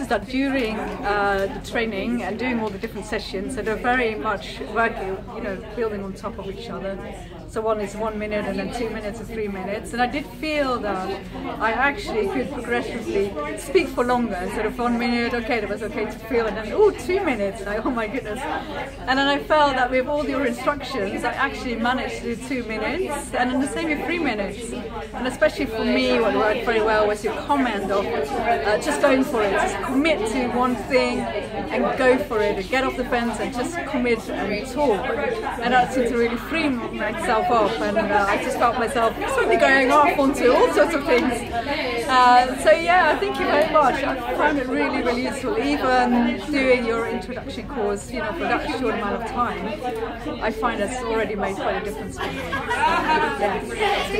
Is that during uh, the training and doing all the different sessions, so they're very much working, you know, building on top of each other. So one is one minute and then two minutes and three minutes. And I did feel that I actually could progressively speak for longer instead of one minute, okay, that was okay to feel, and then, oh, two minutes, like, oh my goodness. And then I felt that with all your instructions, I actually managed to do two minutes, and then the same with three minutes. And especially for me, what worked very well was your comment of uh, just going for it, commit to one thing and go for it, and get off the fence and just commit and talk. And that seemed to really free myself up and uh, I just felt myself suddenly going off onto all sorts of things. Uh, so yeah, thank you very much. I found it really, really useful. Even doing your introduction course, you know, for that short amount of time, I find it's already made quite a difference for me. So, yeah.